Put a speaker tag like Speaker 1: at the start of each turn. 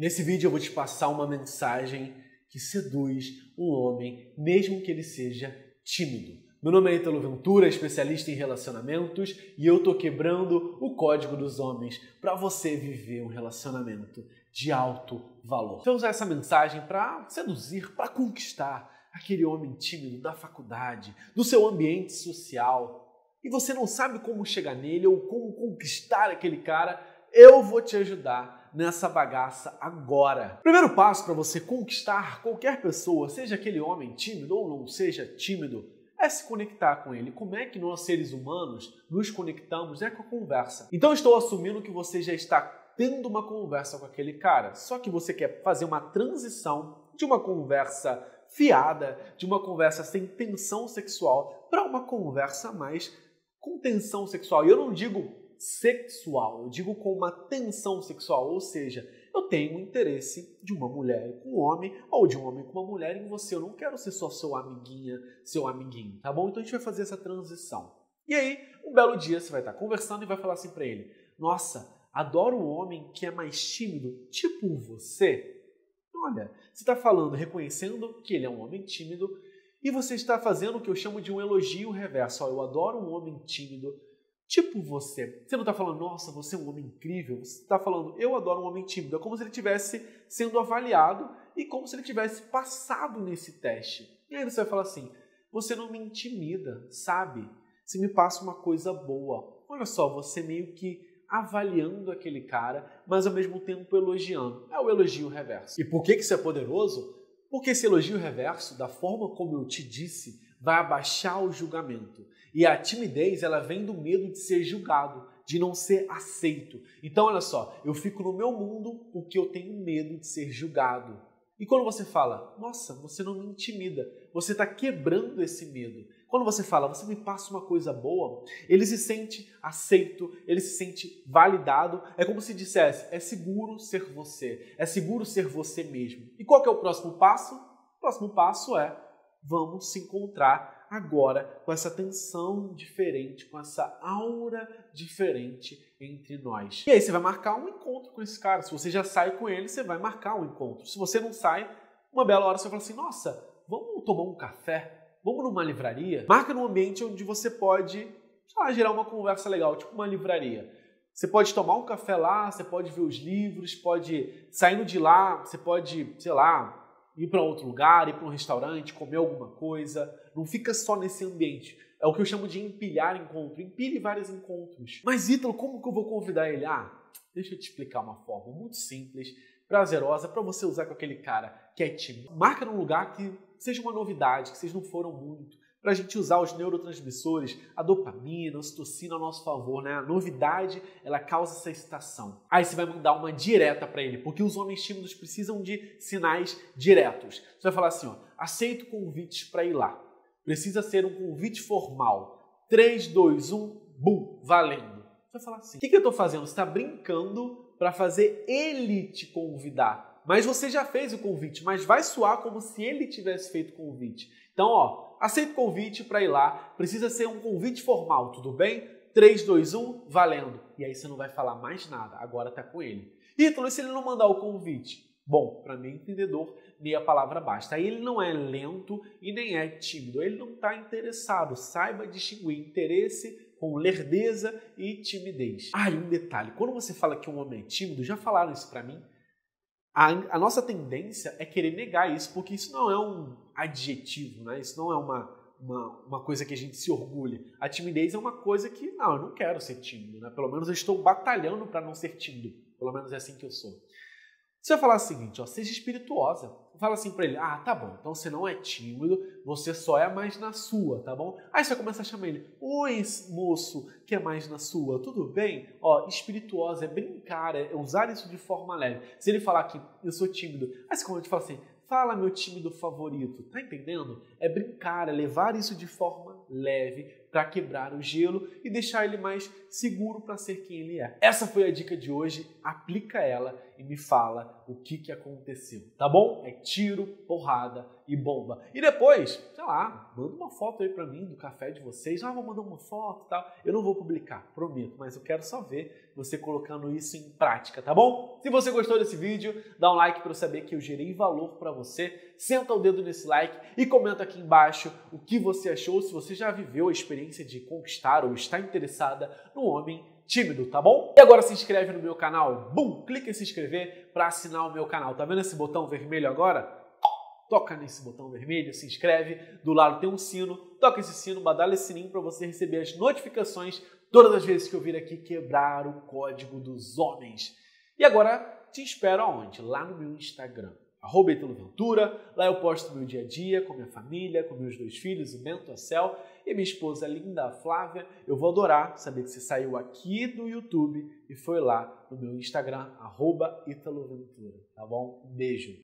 Speaker 1: Nesse vídeo eu vou te passar uma mensagem que seduz um homem, mesmo que ele seja tímido. Meu nome é Italo Ventura, especialista em relacionamentos, e eu tô quebrando o código dos homens para você viver um relacionamento de alto valor. Então usar essa mensagem para seduzir, para conquistar aquele homem tímido da faculdade, do seu ambiente social, e você não sabe como chegar nele ou como conquistar aquele cara, eu vou te ajudar nessa bagaça agora. Primeiro passo para você conquistar qualquer pessoa, seja aquele homem tímido ou não seja tímido, é se conectar com ele. Como é que nós, seres humanos, nos conectamos? É com a conversa. Então, estou assumindo que você já está tendo uma conversa com aquele cara, só que você quer fazer uma transição de uma conversa fiada, de uma conversa sem tensão sexual, para uma conversa mais com tensão sexual. E eu não digo sexual. Eu digo com uma tensão sexual, ou seja, eu tenho interesse de uma mulher com um homem ou de um homem com uma mulher em você. Eu não quero ser só seu amiguinha, seu amiguinho, tá bom? Então a gente vai fazer essa transição. E aí, um belo dia você vai estar conversando e vai falar assim para ele: Nossa, adoro um homem que é mais tímido, tipo você. Olha, você está falando, reconhecendo que ele é um homem tímido e você está fazendo o que eu chamo de um elogio reverso. Ó, eu adoro um homem tímido tipo você. Você não está falando, nossa, você é um homem incrível. Você está falando, eu adoro um homem tímido. É como se ele estivesse sendo avaliado e como se ele tivesse passado nesse teste. E aí você vai falar assim, você não me intimida, sabe? Se me passa uma coisa boa. Olha só, você meio que avaliando aquele cara, mas ao mesmo tempo elogiando. É o elogio reverso. E por que isso é poderoso? Porque esse elogio reverso, da forma como eu te disse, vai abaixar o julgamento. E a timidez, ela vem do medo de ser julgado, de não ser aceito. Então, olha só, eu fico no meu mundo porque eu tenho medo de ser julgado. E quando você fala, nossa, você não me intimida, você está quebrando esse medo. Quando você fala, você me passa uma coisa boa, ele se sente aceito, ele se sente validado. É como se dissesse, é seguro ser você, é seguro ser você mesmo. E qual é o próximo passo? O próximo passo é, vamos se encontrar agora com essa tensão diferente, com essa aura diferente entre nós. E aí você vai marcar um encontro com esse cara. Se você já sai com ele, você vai marcar um encontro. Se você não sai, uma bela hora você vai falar assim: nossa, vamos tomar um café? Vamos numa livraria? Marca num ambiente onde você pode, lá, gerar uma conversa legal, tipo uma livraria. Você pode tomar um café lá, você pode ver os livros, pode saindo de lá, você pode, sei lá, ir para outro lugar, ir para um restaurante, comer alguma coisa. Não fica só nesse ambiente. É o que eu chamo de empilhar encontro. Empilhe vários encontros. Mas, Ítalo, como que eu vou convidar ele? Ah, deixa eu te explicar uma forma muito simples, prazerosa, para você usar com aquele cara que é tímido. Marca num lugar que seja uma novidade, que vocês não foram muito para a gente usar os neurotransmissores, a dopamina, a ocitocina a nosso favor, né? A novidade, ela causa essa excitação. Aí você vai mandar uma direta para ele, porque os homens tímidos precisam de sinais diretos. Você vai falar assim, ó, aceito convites para ir lá. Precisa ser um convite formal. 3, 2, 1, bum, valendo. Você vai falar assim, o que, que eu estou fazendo? Você está brincando para fazer ele te convidar. Mas você já fez o convite, mas vai soar como se ele tivesse feito o convite. Então, ó, aceita o convite para ir lá. Precisa ser um convite formal, tudo bem? 3, 2, 1, valendo. E aí você não vai falar mais nada, agora tá com ele. Ítalo, e se ele não mandar o convite? Bom, para mim, entendedor, meia palavra basta. Aí ele não é lento e nem é tímido, ele não está interessado. Saiba distinguir interesse com lerdeza e timidez. Ah, e um detalhe: quando você fala que um homem é tímido, já falaram isso para mim, a, a, nossa tendência é querer negar isso, porque isso não é um adjetivo, né? isso não é uma, uma, uma coisa que a gente se orgulha. A timidez é uma coisa que, não, eu não quero ser tímido, né? pelo menos eu estou batalhando para não ser tímido, pelo menos é assim que eu sou. Você vai falar o seguinte, ó, seja espirituosa. Fala assim para ele, ah, tá bom, então você não é tímido, você só é mais na sua, tá bom? Aí você começa a chamar ele, oi moço, que é mais na sua, tudo bem? Ó, espirituosa é brincar, é usar isso de forma leve. Se ele falar que eu sou tímido, aí você começa a falar assim, fala meu tímido favorito, tá entendendo? É brincar, é levar isso de forma leve, para quebrar o gelo e deixar ele mais seguro para ser quem ele é. Essa foi a dica de hoje, aplica ela e me fala o que, que aconteceu, tá bom? É tiro, porrada e bomba. E depois, sei lá, manda uma foto aí para mim do café de vocês. Ah, vou mandar uma foto e tal. Eu não vou publicar, prometo, mas eu quero só ver você colocando isso em prática, tá bom? Se você gostou desse vídeo, dá um like para eu saber que eu gerei valor para você. Senta o dedo nesse like e comenta aqui embaixo o que você achou, se você já viveu a experiência de conquistar ou está interessada no homem tímido, tá bom? E agora se inscreve no meu canal, bum, clica em se inscrever para assinar o meu canal. Tá vendo esse botão vermelho agora? Toca nesse botão vermelho, se inscreve, do lado tem um sino, toca esse sino, badala esse sininho para você receber as notificações todas as vezes que eu vir aqui quebrar o código dos homens. E agora te espero aonde? Lá no meu Instagram arroba Ventura. Lá eu posto meu dia a dia com minha família, com meus dois filhos, o Bento, a Cel, e minha esposa linda, a Flávia. Eu vou adorar saber que você saiu aqui do YouTube e foi lá no meu Instagram, arroba Ventura, tá bom? Um beijo!